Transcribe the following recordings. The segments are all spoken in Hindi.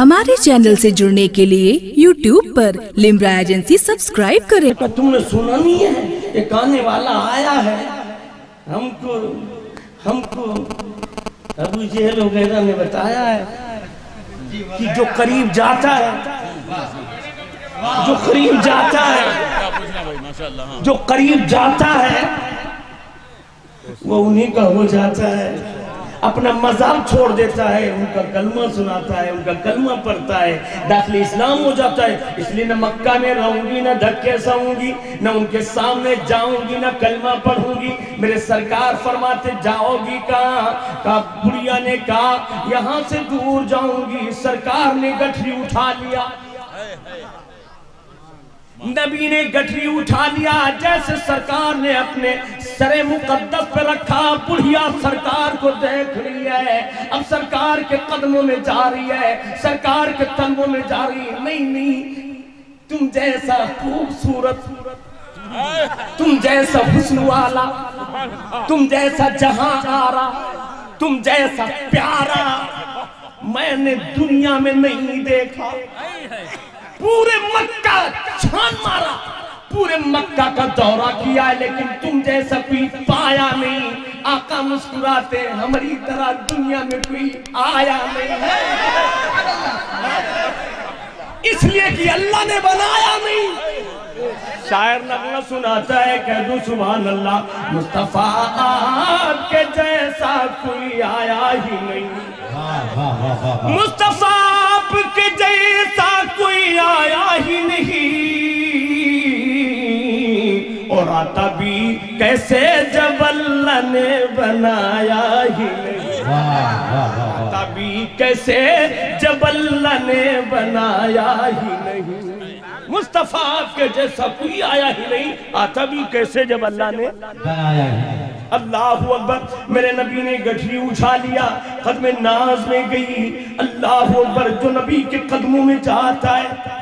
हमारे चैनल से जुड़ने के लिए यूट्यूब पर लिमरा एजेंसी सब्सक्राइब करें। का तुमने सुना नहीं है? एक आने वाला आया है। हमको हमको, अबू जहल वगैरह ने बताया है कि जो करीब जाता है, जो करीब जाता है, जो करीब जाता है, वो उन्हीं का हो जाता है। अपना मज़ाक छोड़ देता है, उनका कलमा सुनाता है, उनका कलमा पढ़ता है, दाखिल इस्लाम हो जाता है। इसलिए न मक्का में रहूँगी, न धक्के सहूँगी न उनके सामने जाऊँगी, न कलमा पढ़ूँगी। मेरे सरकार फरमाते, जाओगी कहा? का बुढ़िया ने कहा, यहाँ से दूर जाऊँगी, सरकार ने गठरी उठा लिया। नबी ने गठरी उठा लिया, जैसे सरकार ने अपने सरे मुकद्दस पे रखा, बुढ़िया सरकार को देख रही है। अब सरकार के कदमों में जा रही है, सरकार के कदमों में जा रही है। नहीं नहीं, तुम जैसा खूबसूरत, तुम जैसा हुस्न वाला तुम जैसा जहाँ आरा, तुम जैसा प्यारा, मैंने दुनिया में नहीं देखा। पूरे मक्का छान मारा। पूरे मक्का का दौरा किया लेकिन तुम जैसा कोई पाया नहीं। आका मुस्कुराते हमारी तरह दुनिया में कोई आया नहीं इसलिए कि अल्लाह ने बनाया नहीं। शायर नगमा सुनाता है कह दू सुबह अल्लाह मुस्तफ़ा के जैसा कोई आया ही नहीं। मुस्तफ़ा कोई आया ही नहीं। और आता भी कैसे जब अल्लाह ने बनाया ही नहीं। आता भी कैसे जब अल्लाह ने बनाया ही नहीं। मुस्तफ़ा के जैसा कोई आया ही नहीं। आता भी कैसे जब अल्लाह ने अल्लाह अकबर। मेरे नबी ने गठरी उछा लिया, कदम नाज में गई। अल्लाह अकबर, जो नबी के कदमों में जाता है,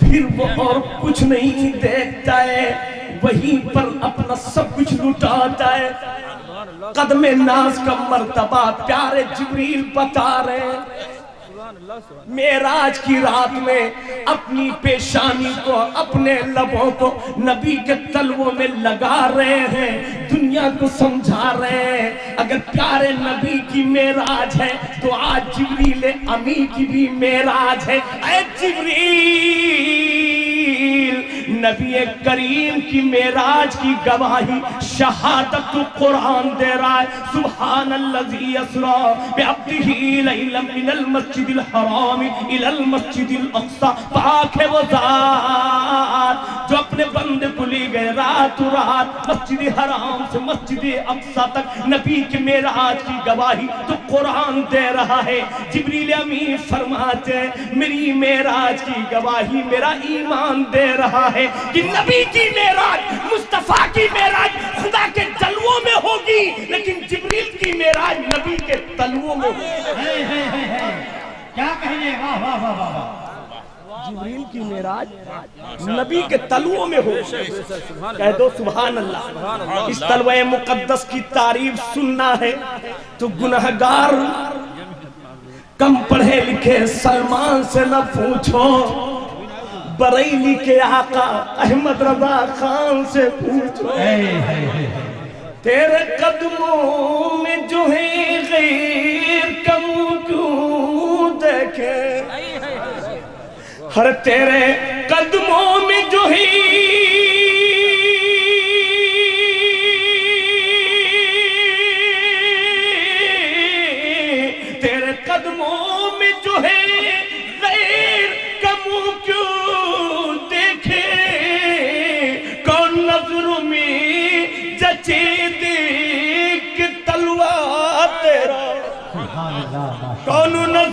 फिर वो और कुछ नहीं देखता है। वहीं पर अपना सब कुछ लुटाता है। कदम नाज का मरतबा प्यारे जिब्रील बता रहे हैं। मेराज की रात में अपनी पेशानी को, अपने लबों को नबी के तलवों में लगा रहे हैं, दुनिया को समझा रहे हैं। अगर प्यारे नबी की मेराज है तो आज जिबरील अमी की भी मेराज है। अरे जिबरील! नबी करीम की मेराज की गवाही शहादत कुरान दे रहा है। सुभान अल्लाजी असरा बिअब्दिही लैलम मिनल मस्जिदिल हराम, इलल पाक है वो जो अपने बंदे को ले गए रात रात। मस्जिद हराम से मस्जिद अक्सा तक नबी के मेराज की गवाही तो कुरान दे रहा है। जिब्रील अमीन फरमाते मेरी मेराज की गवाही मेरा ईमान दे रहा है। कि नबी की मेराज मुस्तफ़ा की मेराज खुदा के तलवों में होगी लेकिन जिब्रील की मेराज नबी के तलवों में होगी। क्या कहेंगे? वाह वाह वाह वाह वाह। जिब्रील की मेराज नबी के तलवों में हो कह दो सुभान अल्लाह इस तलवे मुकद्दस की तारीफ़ सुनना है तो गुनहगार कम पढ़े लिखे सलमान से न पूछो। बरेली के आका अहमद रजा खान से पूछो तेरे कदमों में जो है गैर कम क्यों देखे? हर तेरे कदमों में जो है तेरे कदमों में जो है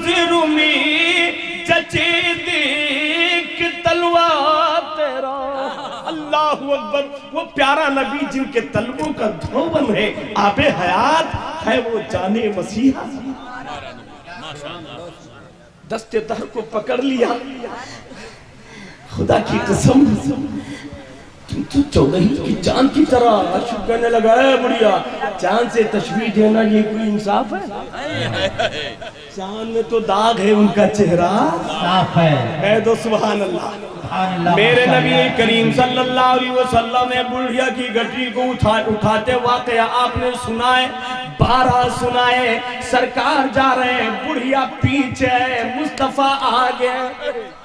कौन नज़रों में देख तलवा तेरा। अल्लाह अकबर, वो प्यारा नबी जिनके तलवों का धोबन है, आबे हयात है वो जाने मसीहा। दस्ते दर को पकड़ लिया। खुदा की कसम, तुम तो चौदह की चाँद की तरह अशुभ करने लगा है, बुढ़िया। चाँद से तस्वीर देना ये कोई इंसाफ है? चाँद में तो दाग है उनका चेहरा। साफ़ है। है तो सुबहान अल्लाह मेरे नबी करीम सल्लल्लाहु अलैहि वसल्लम ने बुढ़िया की गठरी को उठा उठाते वाकया आपने सुनाए बारह सुनाए सरकार जा रहे हैं बुढ़िया पीछे मुस्तफ़ा आ महबूबे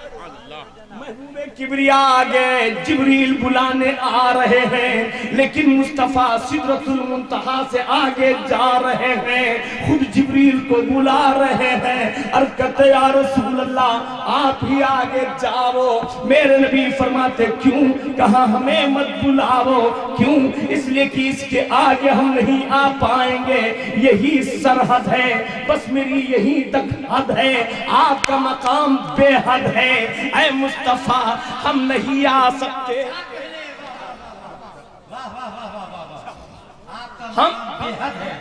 किबरिया आगे जिब्रील बुलाने आ रहे हैं, लेकिन मुस्तफ़ा सिदरतुल मुंतहा से आगे जा रहे हैं, खुद जिब्रील को बुला रहे हैं और कहते या रसूल अल्लाह आप ही आगे जाओ। मेरे नबी फरमाते, क्यों? कहा हमें मत बुलाओ? क्यों? इसलिए कि इसके आगे हम नहीं आ पाएँगे। यही सरहद है, बस मेरी यही तक हद है। आपका मकाम बेहद है। ऐ मुस्तफ़ा हम नहीं आ सकते। हम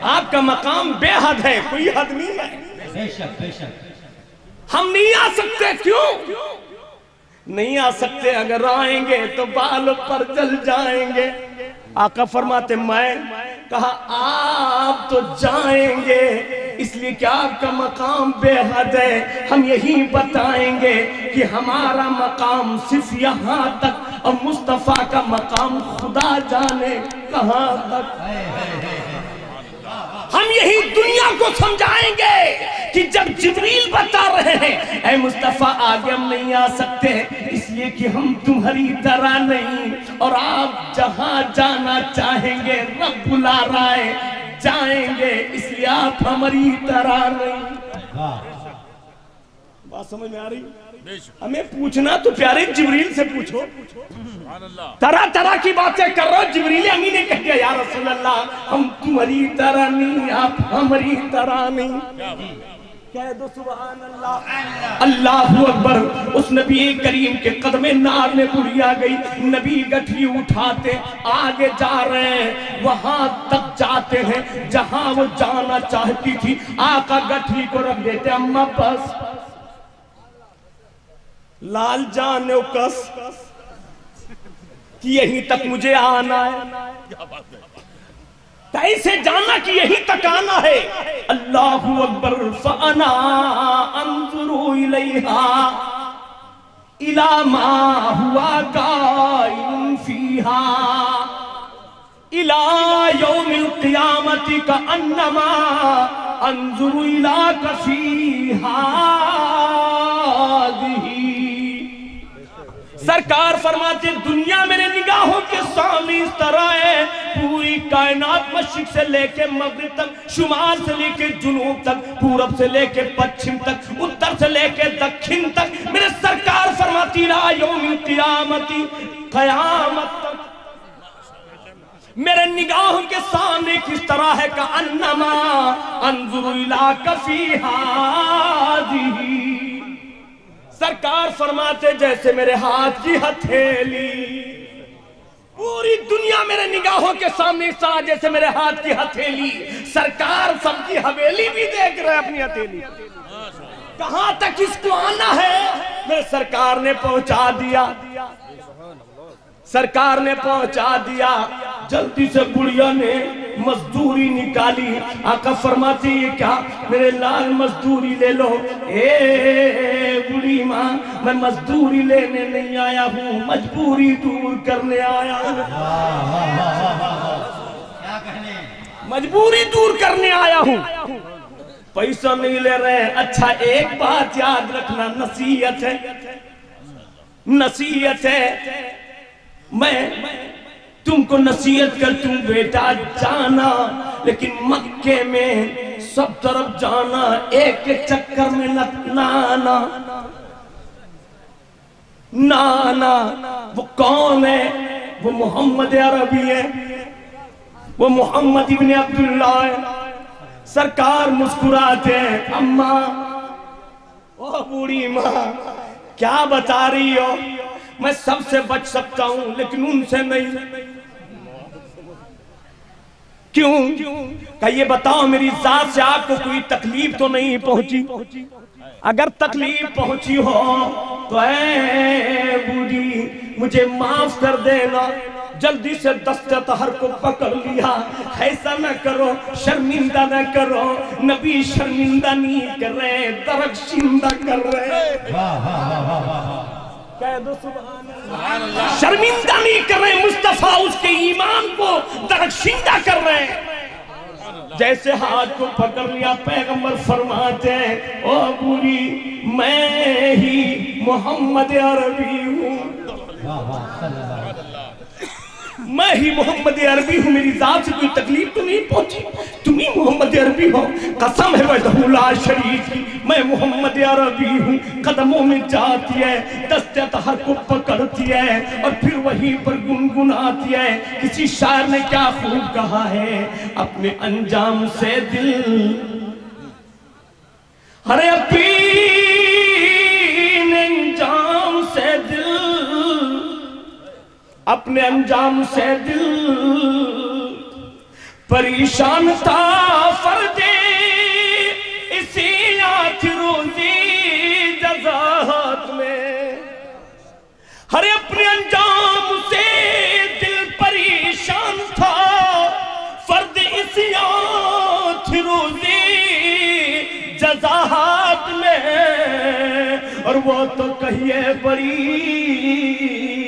आपका मकाम बेहद है कोई हद नहीं है। बेशक बेशक। हम नहीं आ सकते क्यों? नहीं आ सकते अगर आएँगे तो बाल पर जल जाएँगे। आका फरमाते मैं कहा आप तो जाएँगे। इसलिए कि आपका मकाम बेहद है। हम यही बताएँगे कि हमारा मकाम सिर्फ़ यहाँ तक और मुस्तफ़ा का मकाम खुदा जाने कहाँ तक है। हम यही दुनिया को समझाएँगे कि जब जिब्रील बता रहे हैं, ऐ मुस्तफ़ा, आगे हम नहीं आ सकते इसलिए कि हम तुम्हारी तरह नहीं। और आप जहाँ जाना चाहेंगे रब बुला रहा है जाएँगे इसलिए आप हमारी तरह नहीं। बात समझ में आ रही? हमें पूछना तो प्यारे जिब्रील से पूछो। तरह तरह की बातें कर रहा हो जिब्रील अमी ने कह दिया यार रसूल अल्लाह हम तुम्हारी तरह नहीं आप हमारी तरह नहीं। कह दो सुभान अल्लाह। अल्लाह अकबर। उस नबी करीम के कदमे नार में बुढ़िया गई। नबी गठरी उठाते आगे जा रहे हैं वहाँ तक जाते हैं जहाँ वो जाना चाहती थी। आका गठरी को रख देते अम्मा बस। लाल जान कस कि यहीं तक मुझे आना है? कैसे जाना कि यही तक आना है। अल्लाह अकबर फना अंजुरु इलैहा, इला हुआ कायम फीहा। इला यौमिल क़ियामति का अन्नमा अंजुरु इला कफी सरकार फरमाते, दुनिया मेरे निगाहों के सामने इस तरह है। पूरी कायनात मशरिक से लेके मगरिब तक शुमाल से लेके जुनूब तक, पूरब से लेके पश्चिम तक, उत्तर से लेके दक्षिण तक, मेरे सरकार फरमाती, ला यौमिल क़ियामती, कयामत तक। मेरे निगाहों के सामने किस तरह है का अन्नमा, अंजुरु इला कफी हादिही सरकार फरमाते, जैसे मेरे हाथ की हथेली, पूरी दुनिया मेरे निगाहों के सामने तरह जैसे मेरे हाथ की हथेली। सरकार सबकी हवेली भी देख रहे अपनी हथेली। कहाँ तक इसको आना है? मेरे सरकार ने पहुँचा दिया। सरकार ने पहुँचा दिया। जल्दी से बुढ़िया ने मजदूरी निकाली। आका फरमाती है, क्या मेरे लाल मजदूरी ले लो? ए, बुढ़ी माँ, मैं मजदूरी लेने नहीं आया हूँ, मजबूरी दूर करने आया मजबूरी दूर करने आया हूँ। पैसा नहीं ले रहे हैं। अच्छा एक बात याद रखना, नसीहत है। नसीहत है। मैं तुमको नसीहत कर तुम बेटा जाना, लेकिन मक्के में सब तरफ़ जाना, एक एक चक्कर में न ना आना ना वो कौन है? वो मोहम्मद अरबी है। वो मोहम्मद इबन अब्दुल्ला है। सरकार मुस्कुराते हैं, अम्मा, ओ बूढ़ी माँ, क्या बता रही हो? मैं सबसे बच सकता हूँ, लेकिन उनसे नहीं। क्यों? का ये बताओ, मेरी जात से आपको कोई तकलीफ़ तो नहीं पहुँची? अगर तकलीफ़ पहुँची हो तो ऐ बूढ़ी, मुझे माफ़ कर देना। जल्दी से दस्ते तहर को पकड़ लिया। ऐसा न करो, शर्मिंदा न करो। नबी शर्मिंदा नहीं कर रहे दरख्शिंदा कर रहे। वाह वाह वाह वाह। शर्मिंदा नहीं कर रहे, मुस्तफ़ा उसके ईमान को दरक्षिंदा कर रहे हैं। जैसे हाथ को पकड़ लिया, पैगंबर फरमाते हैं, ओ बुरी मैं ही मोहम्मद अरबी हूँ वाह वाह सल्लल्लाहु अलैहि मैं ही मोहम्मद अरबी हूँ, मेरी जात से कोई तकलीफ़ तो नहीं पहुँची। तुम ही मोहम्मद अरबी हो। कसम है वजहुल्ला शरीफ की मैं मोहम्मद अरबी हूँ। कदमों में जाती है, दस्ते तहर को पकड़ती है और फिर वहीं पर गुनगुनाती है। किसी शायर ने क्या खूब कहा है? अपने अंजाम से दिल। अरे अपने अपने अंजाम से दिल परेशान था, फर्दे, इसी रोजी जजाहत में। हरे अपने अंजाम से दिल परेशान था, फर्द, इसी रोजी जजाहत में। और वो तो कहिए बड़ी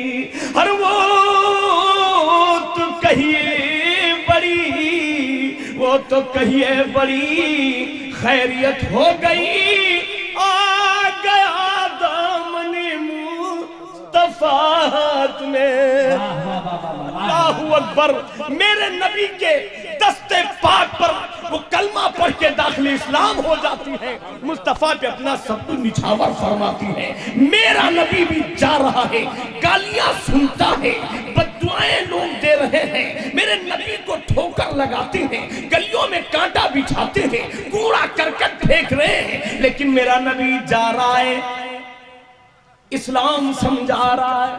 कहिए बड़ी, वो तो कहिए बड़ी खैरियत हो गई। आ गया दामन मुस्तफात में। अल्लाहू अकबर, मेरे नबी के दस्ते पाक पर वो कलमा पढ़ के दाखिल इस्लाम हो जाती है। मुस्तफ़ा पे अपना सब कुछ निछावर फरमाती है। मेरा नबी भी जा रहा है, गालियाँ सुनता है बदुआएँ लोग दे रहे हैं। मेरे नबी को ठोकर लगाते हैं, गलियों में कांटा बिछाते हैं, कूड़ा करकट फेंक रहे हैं। लेकिन मेरा नबी जा रहा है। इस्लाम समझा रहा है।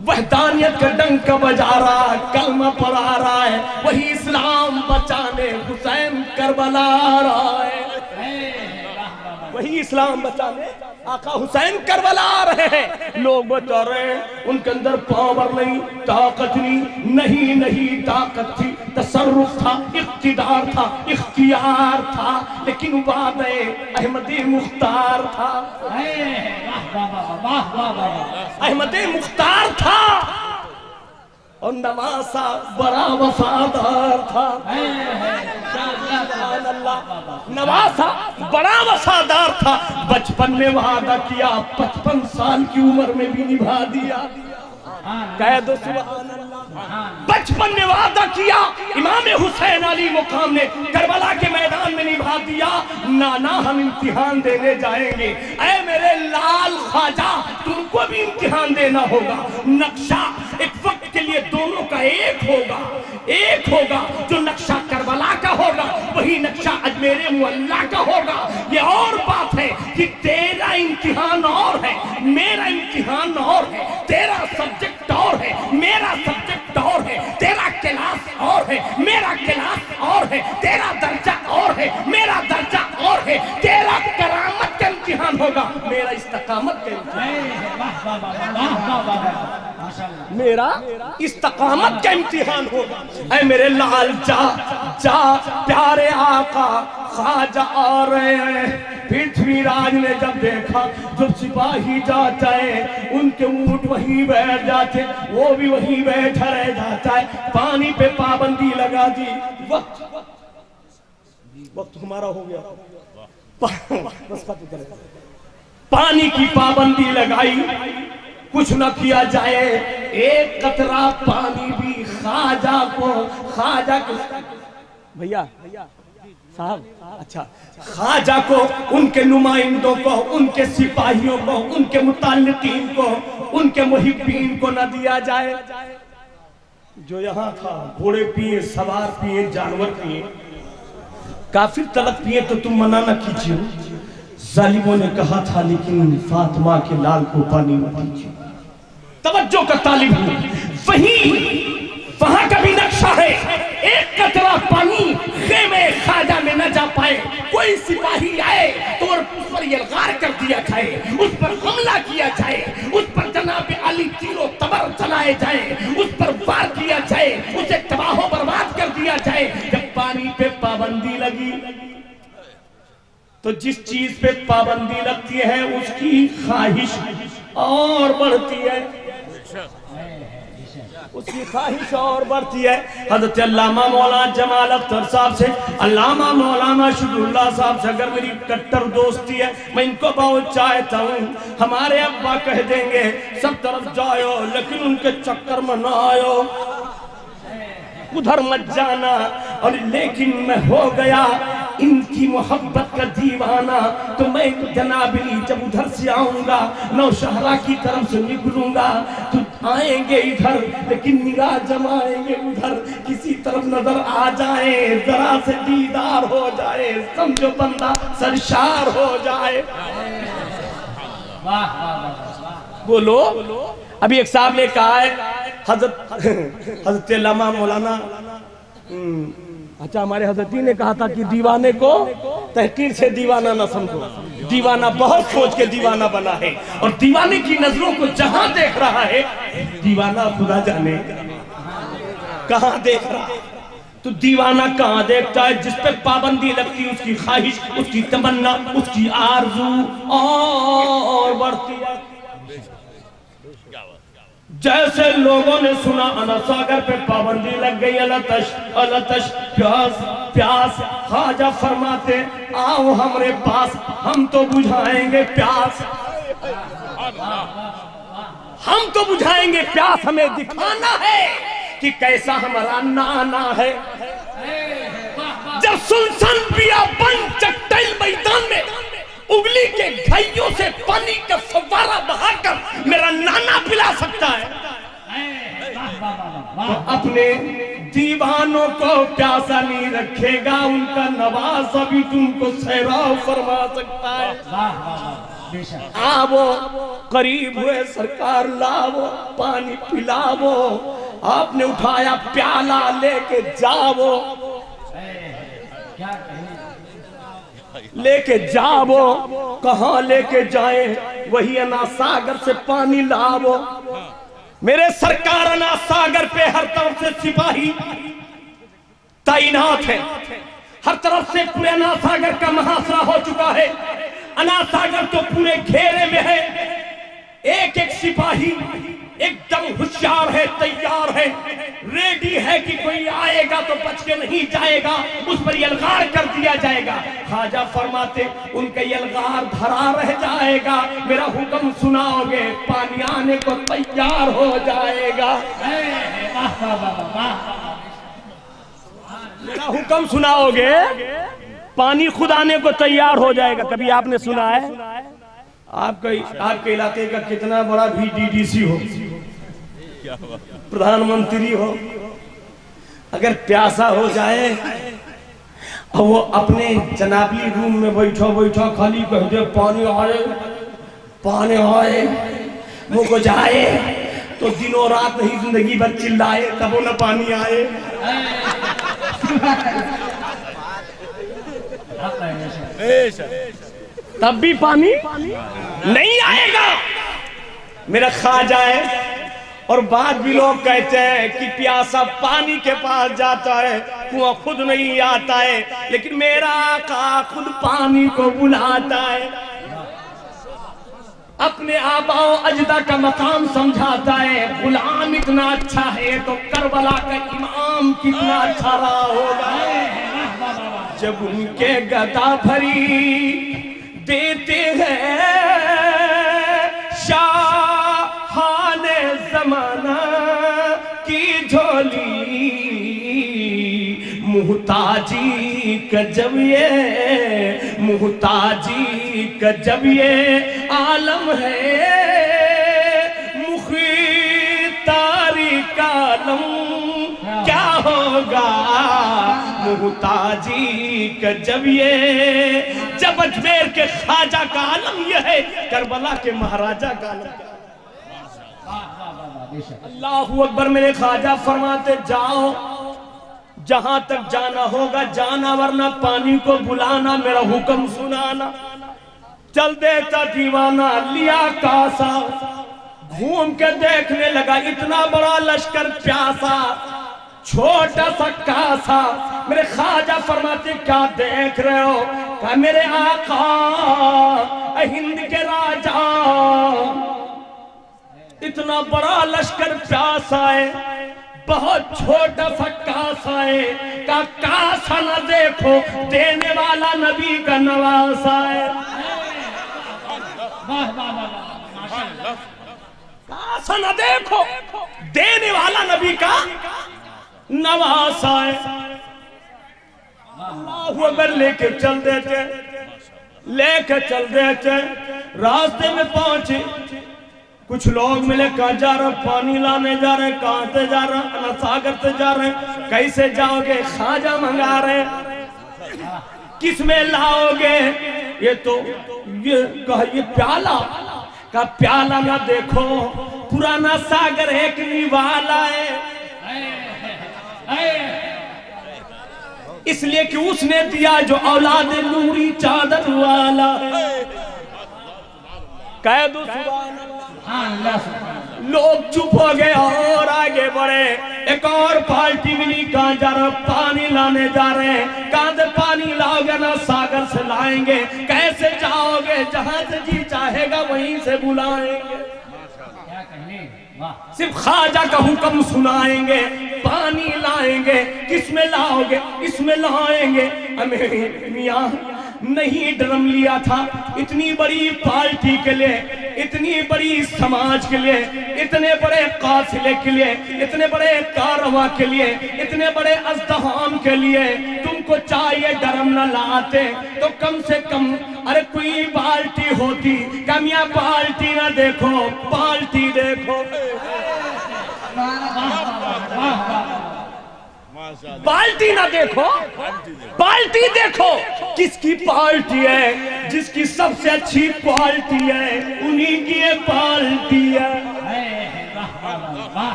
वहदानियत का डंक बजा रहा है, कलमा पढ़ा रहा है। वही इस्लाम बचाने हुसैन करबला रहा है। वही इस्लाम बचाने आका हुसैन करबला आ रहे हैं। लोग बचा रहे हैं। उनके अंदर पावर नहीं, ताकत नहीं। नहीं नहीं, ताकत थी। तसर्रुफ था इख्तिदार था, इख्तियार था। लेकिन वादे अहमदी मुख्तार था। अहमद मुख्तार था। और नवासा बड़ा वफादार था। सुभान था, बड़ा वफादार था। बचपन में वादा किया, पचपन साल की उम्र में भी निभा दिया। कह दो सुबह। बचपन में वादा किया। इमाम हुसैन अली मुकाम ने करबला के मैदान में निभा दिया। नाना, हम इम्तिहान देने जाएँगे। ऐ मेरे लाल ख्वाजा, तुमको भी इम्तिहान देना होगा। नक्शा एक वक्त के लिए दोनों का एक होगा। एक होगा जो नक्शा करबला का होगा, वही नक्शा अजमेर मुअल्ला का होगा। ये और बात है कि तेरा इम्तिहान और है, मेरा इम्तिहान और है। तेरा सब्जेक्ट और है, मेरा सब्जेक्ट और है, तेरा क्लास और है, मेरा क्लास और है, तेरा दर्जा और है, मेरा दर्जा और है, तेरा करामत का इम्तिहान होगा, मेरा इस्तकामत का इम्तिहान। मेरा इस्तकामत का इम्तिहान होगा। ऐ मेरे लाल जा जा, प्यारे आका खाजा आ रहे हैं। पृथ्वीराज ने जब देखा, जब सिपाही जाता है, उनके ऊँट वहीं बैठ जाते वो भी वहीं बैठा रह जाता है। पानी पे पाबंदी लगा दी। वक्त। वक्त हमारा हो गया। पानी की पाबंदी लगाई। कुछ न किया जाए। एक कतरा पानी भी खाजा को खाजा भैया भैया साहब अच्छा। खाजा को, उनके नुमाइंदों को, उनके सिपाहियों को, उनके मुतालिकीन को, उनके मुहिबीन को न दिया जाए। जो यहाँ था, घोड़े पिए, सवार पिए, जानवर पिए, काफिर तलक पिए तो तुम मना न कीजिए। जालिमों ने कहा था, लेकिन फातिमा के लाल को पानी मत दीजिए। तवज्जो का तालिब वही वहाँ का भी नक्शा है। एक कतरा पानी खेमे खाजा में न जा पाए। कोई सिपाही आए तो उस पर यलगार कर दिया जाए, उस पर हमला किया जाए, उस पर जनाब अली तीरों तबर चलाए जाए, उस पर वार किया जाए, उसे तबाहो बर्बाद कर दिया जाए। जब पानी पे पाबंदी लगी तो जिस चीज़ पे पाबंदी लगती है, उसकी ख्वाहिश और बढ़ती है। उसकी ख्वाहिश और बढ़ती है। हज़रत अल्लामा मौलाना जमाल अख्तर साहब से। अल्लामा मौलाना शुरुल्ला साहब से अगर मेरी कट्टर दोस्ती है, मैं इनको बहुत चाहता हूँ। हमारे अब्बा कह देंगे, सब तरफ़ जाओ, लेकिन उनके चक्कर में ना आयो उधर मत जाना, और लेकिन मैं हो गया। इनकी मोहब्बत का दीवाना तो मैं जनाबली जब उधर से आऊँगा नौशहरा की तरफ़ से निकलूँगा। तो आएँगे इधर लेकिन निगाह जमाएँगे उधर। किसी तरफ़ नज़र आ जाए जरा से दीदार हो जाए समझो बंदा सरशार हो जाए। बोलो अभी एक साहब ने कहा है हज़रत हज़रत लामा मौलाना हम्म, अच्छा हमारे हजरती ने कहा था कि दीवाने को तहकीर से दीवाना ना समझो। दीवाना बहुत सोच के दीवाना बना है और दीवाने की नज़रों को जहाँ देख रहा है, दीवाना खुदा जाने कहा देख रहा है। तो दीवाना कहाँ देखता है, जिस पर पाबंदी लगती है, उसकी ख्वाहिश, उसकी तमन्ना, उसकी आरज़ू और बढ़ती है। जैसे लोगों ने सुना अनासागर पे पाबंदी लग गई अलतश अलतश प्यास प्यास खाजा फरमाते, आओ हमारे पास, हम तो बुझाएँगे प्यास। हम तो बुझाएँगे प्यास, हमें दिखाना है कि कैसा हमारा नाना है। जब सुनसन पिया चट्टल मैदान में, उंगली के घाइयों से पानी का फव्वारा बहाकर मेरा नाना पिला सकता है तो अपने दीवानों को प्यासा नहीं रखेगा, उनका नवाज़ अभी तुमको सहराव फरमा सकता है। आवो करीब हुए सरकार लावो पानी पिलावो आपने उठाया प्याला लेके जावो लेके जावो कहा लेके जाए? वही अना सागर से पानी लावो मेरे सरकार अना सागर पे हर तरफ़ से सिपाही तैनात है। हर तरफ़ से पूरे अना सागर का महासरा हो चुका है। अना सागर तो पूरे घेरे में है। एक एक सिपाही एकदम होशियार है, तैयार है। रेडी है कि कोई आएगा तो बच के नहीं जाएगा। उस पर यलगार कर दिया जाएगा। खाजा फरमाते, उनका यलगार धरा रह जाएगा। मेरा हुक्म सुनाओगे, पानी आने को तैयार हो जाएगा। मेरा हुक्म सुनाओगे, पानी खुद आने को तैयार हो जाएगा। कभी आपने सुना है? आपका, आपके इलाके का कितना बड़ा भी डीडीसी हो। प्रधानमंत्री हो अगर प्यासा हो जाए और वो अपने जनाबली रूम में बैठो बैठो खाली कह दे पानी आए पानी आए वो को जाए तो दिनों रात नहीं ज़िंदगी भर चिल्लाए तब न पानी आए। तब भी पानी नहीं आएगा। मेरा खाजा है और बाद भी लोग कहते हैं कि प्यासा पानी के पास जाता है, कुआँ खुद नहीं आता है, लेकिन मेरा आका खुद पानी को बुलाता है। अपने आबाओ अजदा का मकाम समझाता है, गुलाम इतना अच्छा है तो करबला का इमाम कितना अच्छा रहा होगा। जब उनके गदा भरी देते हैं मुहताजी का जब ये, मुहताजी का जब ये आलम है। मुख्तारी का आलम, क्या होगा? मुहताजी का जब ये, जब अजमेर के खाजा का आलम ये है, करबला के महाराजा का आलम। अल्लाह अकबर मेरे खाजा फरमाते जाओ। जहाँ तक जाना होगा, जाना, वरना पानी को बुलाना, मेरा हुक्म सुनाना। चल देता दीवाना, लिया कासा। घूम के देखने लगा, इतना बड़ा लश्कर प्यासा। छोटा सा कासा। मेरे ख्वाजा फरमाते, क्या देख रहे हो? क्या मेरे आका? हिंद के राजा। इतना बड़ा लश्कर प्यासा है। बहुत छोटा सा कासा है का कासा न देखो, देने वाला नबी का नवासा है कासा न देखो, देने वाला नबी का नवासा है अकबर लेके चल देते, लेके चल देते, रास्ते में पहुँचे। कुछ लोग मिले कहा जा रहे, पानी लाने जा रहे, कहाँ से जा रहे सागर से जा रहे, कैसे जाओगे, खाजा मंगा रहे, किसमें लाओगे? ये तो ये कहा, ये प्याला का प्याला ना देखो, पुराना सागर एक निवाला है। इसलिए कि उसने दिया जो औलाद नूरी चादर वाला। है लोग चुप हो गए और आगे बढ़े। एक और पार्टी मिली कहा जा रहा पानी लाने जा रहे हैं। कहाँ से पानी लाओगे ना सागर से लाएँगे। कैसे जाओगे? जहाँ से जी चाहेगा वहीं से बुलाएँगे। सिर्फ़ खाजा का हुक्म सुनाएँगे। पानी लाएँगे। किसमें लाओगे? इसमें लाएँगे। हमें मियाँ। नहीं ड्रम लिया था। इतनी बड़ी पार्टी के लिए, इतनी बड़ी समाज के लिए, इतने बड़े काफिले के लिए, इतने बड़े कारवा के लिए, इतने बड़े अजदहाम के लिए तुमको चाहिए ड्रम न लाते। तो कम से कम, अरे कोई बाल्टी होती कमिया बाल्टी ना देखो बाल्टी देखो। बाल्टी ना देखो। बाल्टी देखो। किसकी पार्टी है? जिसकी सबसे अच्छी क्वालिटी है? उन्हीं की ये पार्टी है।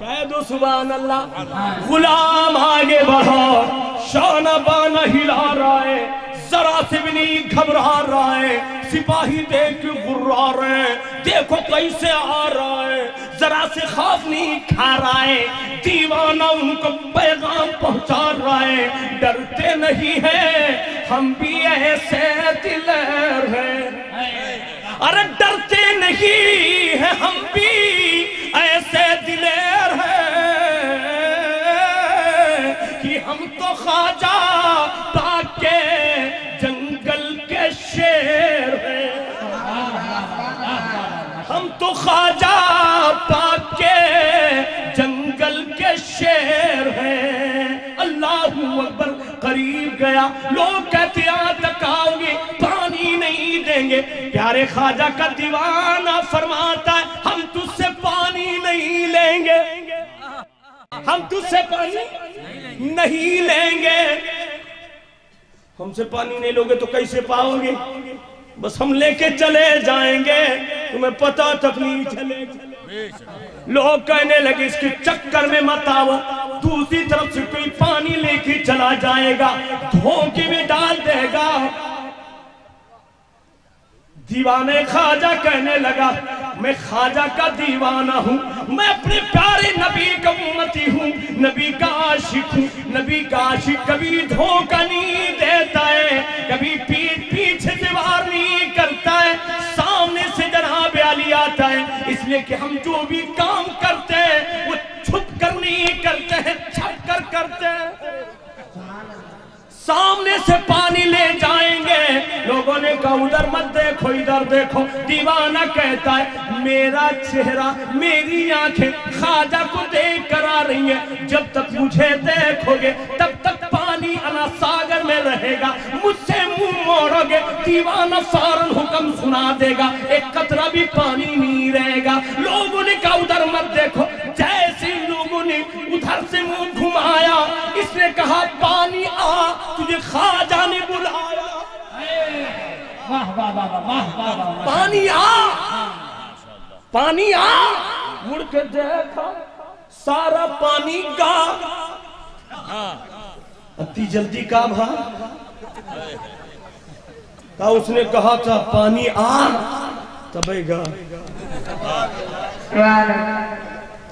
कह दो सुबह अल्लाह गुलाम आगे बढ़ो। शाना बाना हिला रहा है। जरा से भी नहीं घबरा रहा है। सिपाही देख गुर्रा रहे देखो कैसे आ रहा है। जरा से खौफ नहीं खा रहा है। दीवाना उनको पैगाम पहुँचा रहा है। डरते नहीं है। हम भी ऐसे दिलर हैं। अरे डरते नहीं है, हम भी लोग कहते यहाँ तक आओगे, पानी नहीं देंगे। प्यारे ख्वाजा का दीवाना फरमाता है, हम तुझसे पानी नहीं लेंगे। हम तुझसे पानी नहीं लेंगे। हमसे पानी नहीं लोगे तो कैसे पाओगे? बस हम लेके चले जाएँगे। तुम्हें पता तक नहीं चलेगा लोग कहने लगे, इसके चक्कर में मत आओ। दूसरी तरफ़ से कोई पानी लेके चला जाएगा, धोखे में डाल देगा। दीवाने खाजा कहने लगा, मैं खाजा का दीवाना हूँ, मैं अपने प्यारे नबी का उम्मती हूँ। नबी का आशिक हूँ, नबी का आशिक कभी धोखा नहीं देता है, कभी पीठ पीछे दीवार नहीं करता है। आता है, इसलिए कि हम जो भी काम करते हैं, वो छुप कर नहीं करते हैं, छप कर करते हैं। सामने से पानी ले जाएँगे। लोगों ने कहा, उधर मत देखो, इधर देखो। दीवाना कहता है, मेरा चेहरा, मेरी आँखें खाजा को देख कर आ रही है। जब तक मुझे देखोगे, तब तक पानी अना सागर में रहेगा। मुझसे मुँह मोड़ोगे, दीवाना फ़ौरन हुक्म सुना देगा। एक कतरा भी पानी नहीं रहेगा। लोगों ने कहा, उधर मत देखो। जैसे लोगों ने उधर से मुँह घुमाया किसने कहा पानी आ तुझे खाजा ने बुलाया पानी आ। पानी आ। मुड़ के देखा सारा पानी का अति जल्दी का भा। ता उसने कहा था पानी आ तबेगा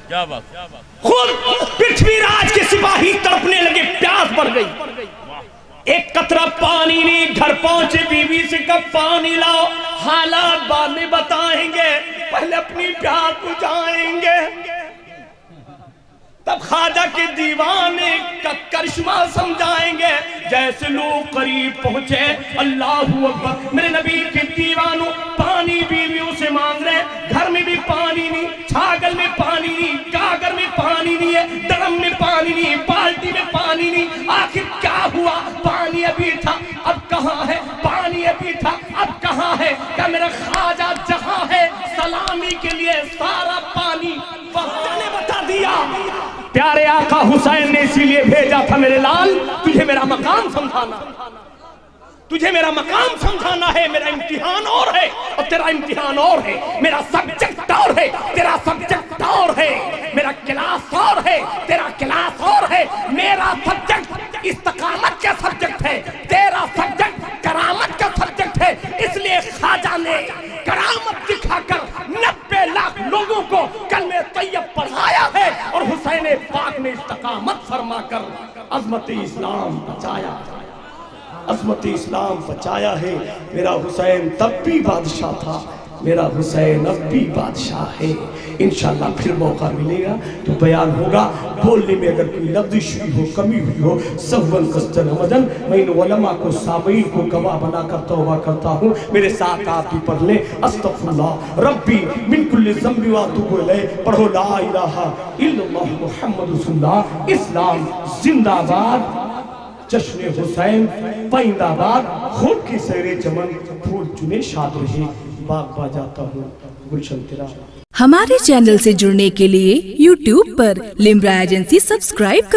क्या बात क्या बात? खुद पृथ्वीराज के सिपाही तड़पने लगे, प्यास बढ़ गई। एक कतरा पानी नहीं घर पहुँचे, बीवी से कब पानी लाओ? हालात बाद में बताएँगे, पहले अपनी प्यास बुझाएँगे। तब खाजा के दीवाने का करिश्मा समझाएँगे, जैसे लोग करीब पहुँचे, अल्लाह अकबर। मेरे नबी के दीवानों नहीं, बाल्टी में पानी नहीं। आखिर क्या हुआ? पानी अभी था, अब कहाँ है? पानी अभी था, अब कहाँ है? क्या मेरा खाजा जहाँ है? सलामी के लिए सारा पानी ने बता दिया। प्यारे आका हुसैन ने इसीलिए भेजा था मेरे लाल, तुझे मेरा मकान समझाना। तुझे मेरा मकाम समझाना है, मेरा इम्तिहान और है, और तेरा इम्तिहान और है, मेरा सब्जेक्ट और है, तेरा सब्जेक्ट और है, मेरा क्लास और है, तेरा क्लास और है, मेरा सब्जेक्ट इस्तकामत का सब्जेक्ट है, तेरा सब्जेक्ट करामत का सब्जेक्ट है, इसलिए खाजा ने करामत दिखाकर नब्बे लाख लोगों को कल में तैयब पढ़ाया है, और हुसैन पाक ने इस्तकामत फरमा कर अजमत इस्लाम बचाया। अजमत इस्लाम बचाया है। मेरा हुसैन तब भी बादशाह था। मेरा हुसैन अब भी बादशाह है। इंशाल्लाह फिर मौका मिलेगा तो बयान होगा। बोलने में अगर कोई लफ्जिश हुई हो, कमी हुई हो सवन कस्तन हमदन मैं इन उलमा को सामीन को गवाह बना कर तौबा करता हूँ। मेरे साथ आप भी पढ़ लें। अस्तगफुरुल्लाह। रब्बी व अतूबु इलैह। पढ़ो ला इलाहा इल्लल्लाह मुहम्मद इस्लाम जिंदाबाद। जश्न हुसैन पैंदाबाद खूब की सैरे चमन फूल चुने शाद रहे। बाग बाजाता हूँ, गुलशन तेरा। हमारे चैनल से जुड़ने के लिए यूट्यूब पर लिमरा एजेंसी सब्सक्राइब कर